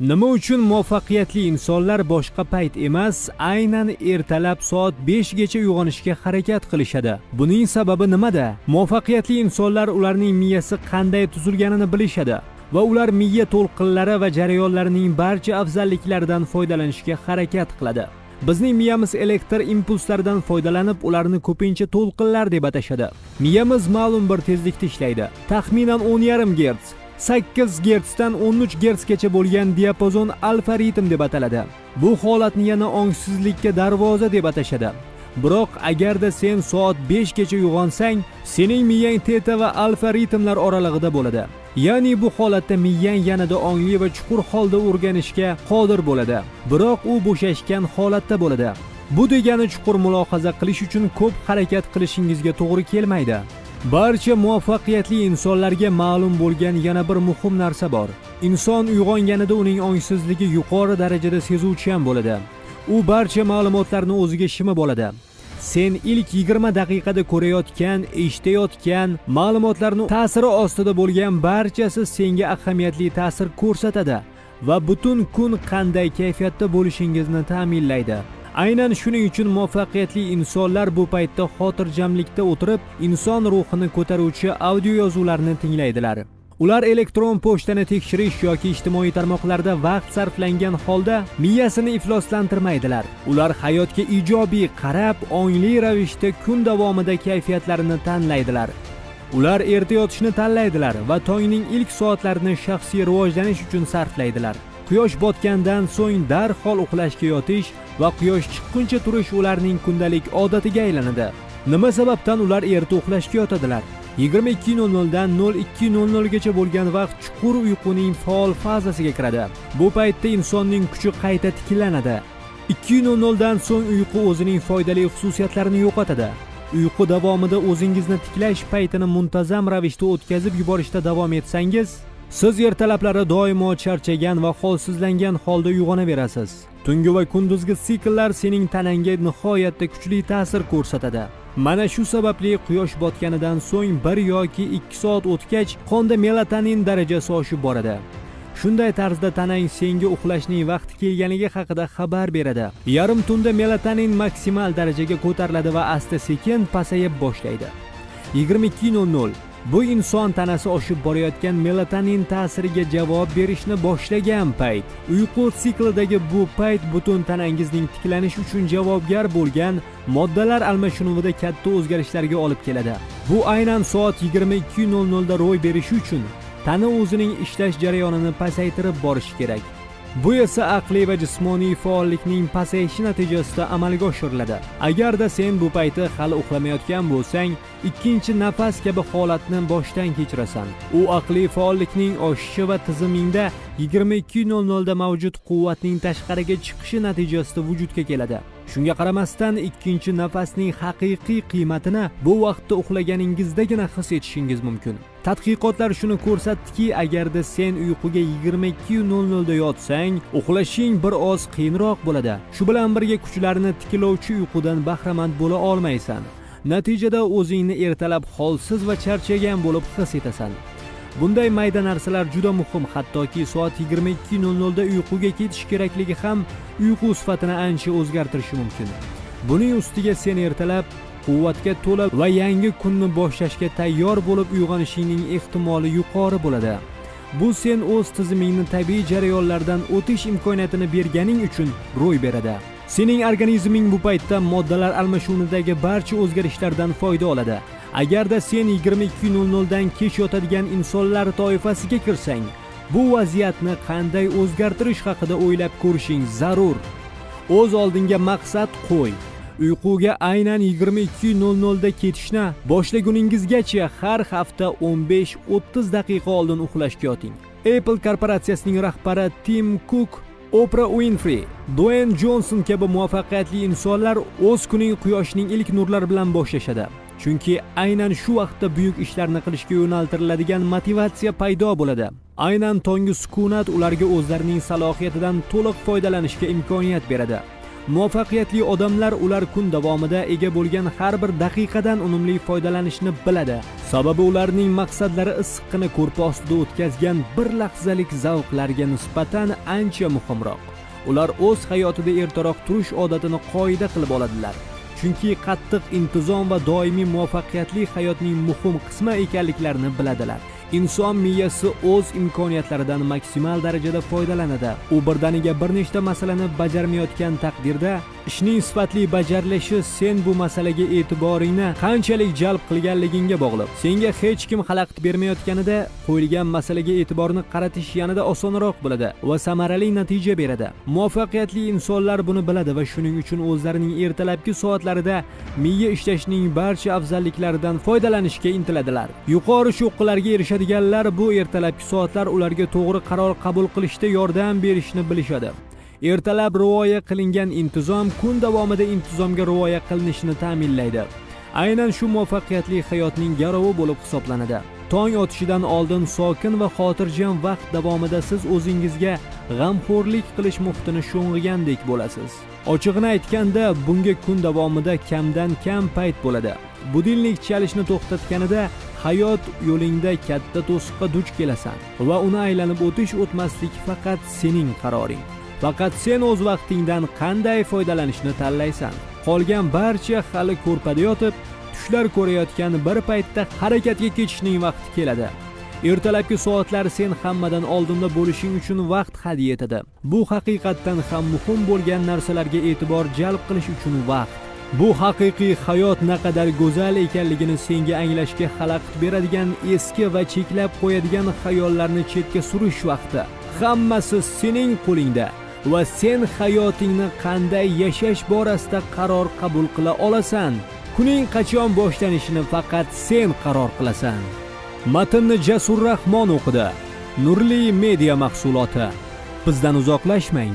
nima uchun muvaffaqiyatli insonlar boshqa payt emas aynan ertalab soat 5 gacha uyg'onishga harakat qilishadi? Buning sababi nimada? Muvaffaqiyatli insonlar ularning miyasi qanday tuzilganini bilishadi va ular miya to'lqinlari va jarayonlarining barcha afzalliklaridan foydalanishga harakat qiladi. Bizning miyamiz elektr impulslaridan foydalanib ularni ko'pincha to'lqinlar deb atashadi. Miyamiz ma'lum bir tezlikda ishlaydi. Taxminan 10,5 gerts 8 gertsdan 13 gertsgacha bo'lgan diapazon alfa ritm deb ataladi. Bu holatni yana ongsizlikka darvoza deb atashadi. Biroq agarda sen soat 5 gacha uyg'onsang sening miyang teta va alfa ritmlar oralig'ida bo'ladi. Ya'ni bu holatda miyang yanada ongli va chuqur holda o'rganishga qodir bo'ladi. Biroq u bo'shashgan holatda bo'ladi. Bu degani chuqur mulohaza qilish uchun ko'p harakat qilishingizga to'g'ri kelmaydi. Barcha muvaffaqiyatli insonlarga ma'lum bo'lgan yana bir muhim narsa bor. Inson uyg'onganida uning ongsizligi yuqori darajada sezuvchan bo'ladi. U barcha ma'lumotlarni o'ziga shimib oladi sen ilk 20 daqiqada ko'rayotgan eshitayotgan ma'lumotlarni ta'siri ostida bo'lgan barchasi senga ahamiyatli ta'sir ko'rsatadi va butun kun qanday kayfiyatda bo'lishingizni ta'minlaydi. Aynan shuning uchun muvaffaqiyatli insonlar bu paytda xotirjamlikda o'tirib inson ruhini ko'taruvchi audio yozuvlarni tinglaydilar. Ular elektron pochtani tekshirish yoki ijtimoiy tarmoqlarda vaqt sarflangan holda miyasini ifloslantirmaydilar. Ular hayotga ijobiy qarab ongli ravishda kun davomida kayfiyatlarini tanlaydilar. Ular erta yotishni tanlaydilar va tongning ilk soatlarini shaxsiy rivojlanish uchun sarflaydilar. Quyosh botgandan so'ng darhol uxlashga yotish va quyosh chiqquncha turish ularning kundalik odatiga aylanadi. Nima sababdan ular erta uxlashga yotadilar? 22:00 dan 02:00 gacha bo'lgan vaqt chuqur uyquning faol fazasiga kiradi. Bu paytda insonning kuchi qayta tiklanadi. 2:00 dan so'ng uyqu o'zining foydali xususiyatlarini yo'qotadi. Uyqu davomida o'zingizni tiklash paytini muntazam ravishda o'tkazib yuborishda davom etsangiz siz ertalablari doimo charchagan va holsizlangan holda uyg'onaverasiz. Tungi va kunduzgi sikllar sening tanangga nihoyatda kuchli ta'sir ko'rsatadi. Mana shu sababli quyosh botganidan so'ng bir yoki ikki soat o'tgach qonda melatonin darajasi oshib boradi. Shunday tarzda tanang senga uxlashning vaqti kelganligi haqida xabar beradi. Yarim tunda melatonin maksimal darajaga ko'tariladi va asta sekin pasayib boshlaydi. 22:00 bu inson tanasi oshib borayotgan melatonin ta'siriga javob berishni boshlagan payt uyqu siklidagi bu payt butun tanangizning tiklanish uchun javobgar bo'lgan moddalar almashinuvida katta o'zgarishlarga olib keladi. Bu aynan soat 22:00 da ro'y berishi uchun tana o'zining ishlash jarayonini pasaytirib borishi kerak. Bu esa aqliy va jismoniy faollikning pasayishi natijasida amalga oshiriladi. Agarda sen bu payti hali uxlamayotgan bo'lsang ikkinchi nafas kabi holatni boshdan kechirasan. U aqliy faollikning oshishi va tizimingda 22:00 da mavjud quvvatning tashqariga chiqishi natijasida vujudga keladi. Shunga qaramasdan ikkinchi nafasning haqiqiy qiymatini bu vaqtda uxlaganingizdagina his etishingiz mumkin. Tadqiqotlar shuni ko'rsatdiki agarda sen uyquga 22:00 da yotsang uxlashing bir oz qiyinroq bo'ladi. Shu bilan birga kuchlarini tiklovchi uyqudan bahramand bo'la olmaysan. Natijada o'zingni ertalab holsiz va charchagan bo'lib his etasan. Bunday mayda narsalar juda muhim hattoki soat 22:00 da uyquga ketish kerakligi ham uyqu sifatini ancha o'zgartirishi mumkin. Buning ustiga sen ertalab quvvatga to'la va yangi kunni boshlashga tayyor bo'lib uyg'onishingning ehtimoli yuqori bo'ladi. Bu sen o'z tizimingni tabiiy jarayonlardan o'tish imkoniyatini berganing uchun ro'y beradi. Sening organizming bu paytda moddalar almashuvidagi barcha o'zgarishlardan foyda oladi. Agarda sen 22:00 dan kech yotadigan insonlar toifasiga kirsang bu vaziyatni qanday o'zgartirish haqida o'ylab ko'rishing zarur. O'z oldinga maqsad qo'y. Uyquga aynan 22:00 da ketishni boshlaguningizgacha har hafta 15-30 daqiqa oldin uxlashga yoting. Apple korporatsiyasining rahbari tim kuk Oprah Winfrey, Dwayne Johnson kabi muvaffaqiyatli insonlar o'z kuning quyoshning ilk nurlari bilan boshlashadi. Chunki aynan shu vaqtda buyuk ishlarni qilishga yo'naltiriladigan motivatsiya paydo bo'ladi. Aynan tonggi sukunat ularga o'zlarining salohiyatidan to'liq foydalanishga imkoniyat beradi. Muvaffaqiyatli odamlar ular kun davomida ega bo'lgan har bir daqiqadan unumli foydalanishni biladi. Sababi ularning maqsadlari issiqqina ko'rpa ostida o'tkazgan bir lahzalik zavqlarga nisbatan ancha muhimroq. Ular o'z hayotida ertaroq turish odatini qoida qilib oladilar. Chunki qattiq intizom va doimiy muvaffaqiyatli hayotning muhim qismi ekanliklarini biladilar. Inson miyasi o'z imkoniyatlaridan maksimal darajada foydalanadi. U birdaniga bir nechta masalani bajarmayotgan taqdirda ishning sifatli bajarilishi sen bu masalaga e'tiboringni qanchalik jalb qilganligingga bog'liq. Senga hech kim xalaqit bermayotganida qo'yilgan masalaga e'tiborni qaratish yanada osonroq bo'ladi va samarali natija beradi. Muvaffaqiyatli insonlar buni biladi va shuning uchun o'zlarining ertalabki soatlarida miya ishlashining barcha afzalliklaridan foydalanishga intiladilar. Yuqori cho'qqilarga erishadiganlar bu ertalabki soatlar ularga to'g'ri qaror qabul qilishda yordam berishni bilishadi. Ertalab rioya qilingan intizom kun davomida intizomga rioya qilinishini ta'minlaydi. Aynan shu muvaffaqiyatli hayotning garovi bo'lib hisoblanadi. Tong otishidan oldin sokin va xotirjam vaqt davomida siz o'zingizga g'amxo'rlik qilish muhitini sho'ng'igandek bo'lasiz. Ochig'ini aytganda bunga kun davomida kamdan kam payt bo'ladi. Budilnik chalishni to'xtatganida hayot yo'lingda katta to'siqqa duch kelasan va uni aylanib o'tish o'tmaslik faqat sening qaroring. Faqat sen o'z vaqtingdan qanday foydalanishni tanlaysan? Qolgan barcha hali ko'rpada yotib tushlar ko'rayotgan bir paytda harakatga ketishning vaqti keladi. Ertalabki soatlar sen hammadan oldinda bo'lishing uchun vaqt hadya etadi bu haqiqatdan ham muhim bo'lgan narsalarga e'tibor jalb qilish uchun vaqt. Bu haqiqiy hayot naqadar go'zal ekanligini senga anglashga xalaqit beradigan eski va cheklab qo'yadigan xayollarni chetga surish vaqti. Hammasi sening qo'lingda. Va sen hayotingni qanday yashash borasida qaror qabul qila olasan. Kuning qachon boshlanishini faqat sen qaror qilasan. Matnni jasur rahmon o'qidi. Nurli media mahsuloti. Bizdan uzoqlashmang.